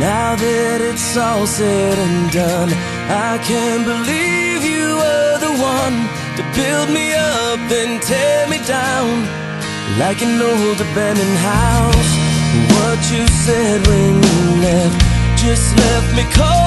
Now that it's all said and done, I can't believe you were the one to build me up and tear me down like an old abandoned house. What you said when you left just left me cold